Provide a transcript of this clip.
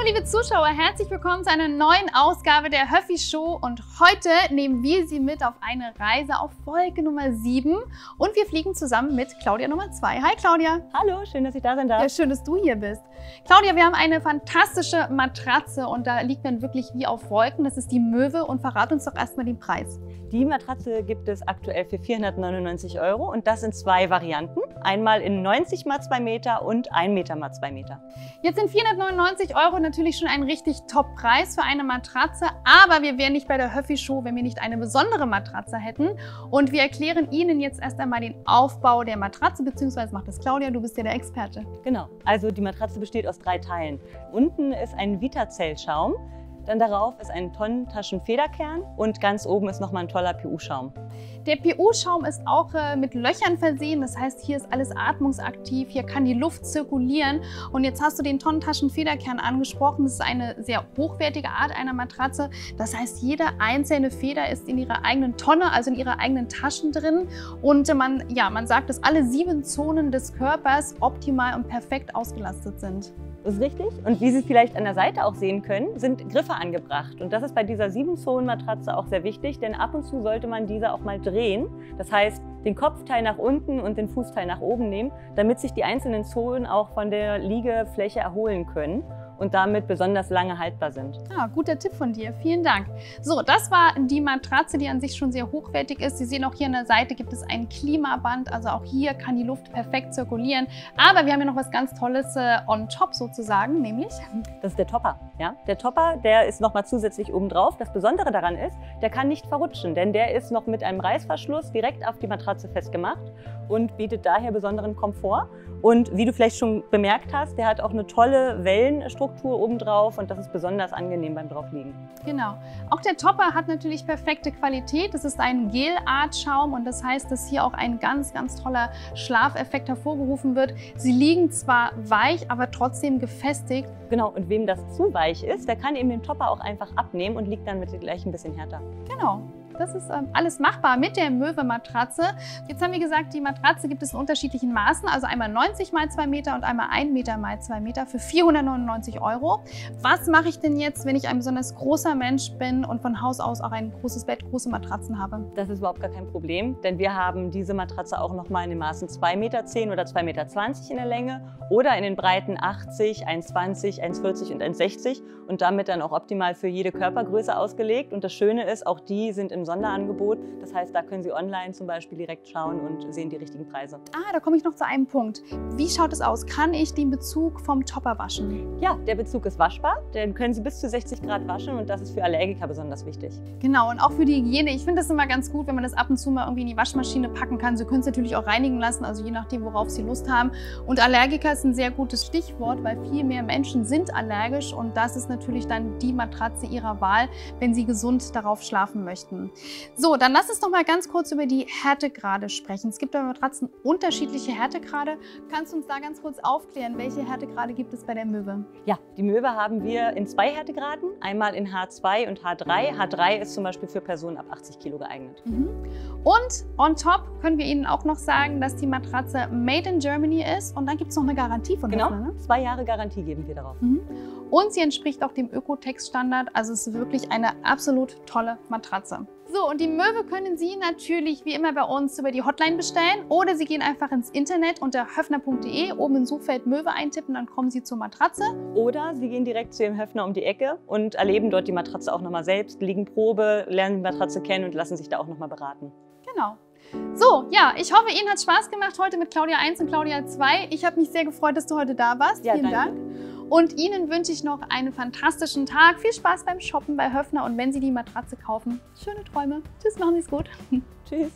Hallo liebe Zuschauer, herzlich willkommen zu einer neuen Ausgabe der Höffi Show und heute nehmen wir Sie mit auf eine Reise auf Folge Nummer 7 und wir fliegen zusammen mit Claudia Nummer 2. Hi Claudia. Hallo, schön, dass ich da sein darf. Ja, schön, dass du hier bist. Claudia, wir haben eine fantastische Matratze und da liegt man wirklich wie auf Wolken. Das ist die Möwe und verrat uns doch erstmal den Preis. Die Matratze gibt es aktuell für 499 Euro und das in zwei Varianten. Einmal in 90 mal 2 Meter und 1 Meter mal 2 Meter. Jetzt sind 499 Euro natürlich schon ein richtig Top-Preis für eine Matratze, aber wir wären nicht bei der Höffi Show, wenn wir nicht eine besondere Matratze hätten. Und wir erklären Ihnen jetzt erst einmal den Aufbau der Matratze, beziehungsweise macht das Claudia, du bist ja der Experte. Genau, also die Matratze besteht aus drei Teilen. Unten ist ein Vitacell-Schaum. Dann darauf ist ein Tonnentaschenfederkern und ganz oben ist nochmal ein toller PU-Schaum. Der PU-Schaum ist auch äh, mit Löchern versehen, das heißt, hier ist alles atmungsaktiv, hier kann die Luft zirkulieren. Und jetzt hast du den Tonnentaschenfederkern angesprochen, das ist eine sehr hochwertige Art einer Matratze. Das heißt, jede einzelne Feder ist in ihrer eigenen Tonne, also in ihrer eigenen Taschen drin. Und man, ja, man sagt, dass alle sieben Zonen des Körpers optimal und perfekt ausgelastet sind. Das ist richtig. Und wie Sie vielleicht an der Seite auch sehen können, sind Griffe angebracht. Und das ist bei dieser 7-Zonen-Matratze auch sehr wichtig, denn ab und zu sollte man diese auch mal drehen. Das heißt, den Kopfteil nach unten und den Fußteil nach oben nehmen, damit sich die einzelnen Zonen auch von der Liegefläche erholen können und damit besonders lange haltbar sind. Ja, guter Tipp von dir. Vielen Dank. So, das war die Matratze, die an sich schon sehr hochwertig ist. Sie sehen auch hier an der Seite gibt es ein Klimaband, also auch hier kann die Luft perfekt zirkulieren. Aber wir haben ja noch was ganz Tolles äh, on top sozusagen, nämlich? Das ist der Topper. Ja? Der Topper, der ist nochmal zusätzlich oben drauf. Das Besondere daran ist, der kann nicht verrutschen, denn der ist noch mit einem Reißverschluss direkt auf die Matratze festgemacht und bietet daher besonderen Komfort. Und wie du vielleicht schon bemerkt hast, der hat auch eine tolle Wellenstruktur obendrauf und das ist besonders angenehm beim draufliegen. Genau. Auch der Topper hat natürlich perfekte Qualität. Das ist ein Gel-Art-Schaum und das heißt, dass hier auch ein ganz, ganz toller Schlafeffekt hervorgerufen wird. Sie liegen zwar weich, aber trotzdem gefestigt. Genau, und wem das zu weich ist, der kann eben den Topper auch einfach abnehmen und liegt dann mit gleich ein bisschen härter. Genau. Das ist ähm, alles machbar mit der Möwe-Matratze. Jetzt haben wir gesagt, die Matratze gibt es in unterschiedlichen Maßen, also einmal 90 mal 2 Meter und einmal 1 Meter mal 2 Meter für 499 Euro. Was mache ich denn jetzt, wenn ich ein besonders großer Mensch bin und von Haus aus auch ein großes Bett, große Matratzen habe? Das ist überhaupt gar kein Problem, denn wir haben diese Matratze auch nochmal in den Maßen 2,10 Meter oder 2,20 Meter in der Länge oder in den Breiten 80, 1,20, 1,40 und 1,60 und damit dann auch optimal für jede Körpergröße ausgelegt. Und das Schöne ist, auch die sind im Sonderangebot. Das heißt, da können Sie online zum Beispiel direkt schauen und sehen die richtigen Preise. Ah, da komme ich noch zu einem Punkt. Wie schaut es aus? Kann ich den Bezug vom Topper waschen? Ja, der Bezug ist waschbar. Den können Sie bis zu 60 Grad waschen und das ist für Allergiker besonders wichtig. Genau, und auch für die Hygiene. Ich finde das immer ganz gut, wenn man das ab und zu mal irgendwie in die Waschmaschine packen kann. Sie können es natürlich auch reinigen lassen, also je nachdem, worauf Sie Lust haben. Und Allergiker ist ein sehr gutes Stichwort, weil viel mehr Menschen sind allergisch und das ist natürlich dann die Matratze Ihrer Wahl, wenn Sie gesund darauf schlafen möchten. So, dann lass uns doch mal ganz kurz über die Härtegrade sprechen. Es gibt bei Matratzen unterschiedliche Härtegrade. Kannst du uns da ganz kurz aufklären, welche Härtegrade gibt es bei der Möwe? Ja, die Möwe haben wir in zwei Härtegraden, einmal in H2 und H3. H3 ist zum Beispiel für Personen ab 80 Kilo geeignet. Mhm. Und on top können wir Ihnen auch noch sagen, dass die Matratze made in Germany ist und dann gibt es noch eine Garantie von Genau, Höfner, ne? zwei Jahre Garantie geben wir darauf. Mhm. Und sie entspricht auch dem Ökotex-Standard, also es ist wirklich eine absolut tolle Matratze. So, und die Möwe können Sie natürlich wie immer bei uns über die Hotline bestellen oder Sie gehen einfach ins Internet unter höfner.de, oben im Suchfeld Möwe eintippen, dann kommen Sie zur Matratze. Oder Sie gehen direkt zu Ihrem Höfner um die Ecke und erleben dort die Matratze auch nochmal selbst, liegen Probe, lernen die Matratze kennen und lassen sich da auch nochmal beraten. Genau. So, ja, ich hoffe, Ihnen hat Spaß gemacht heute mit Claudia 1 und Claudia 2. Ich habe mich sehr gefreut, dass du heute da warst. Ja, Vielen danke. Dank. Und Ihnen wünsche ich noch einen fantastischen Tag. Viel Spaß beim Shoppen bei Höfner und wenn Sie die Matratze kaufen, schöne Träume. Tschüss, machen Sie es gut. Tschüss.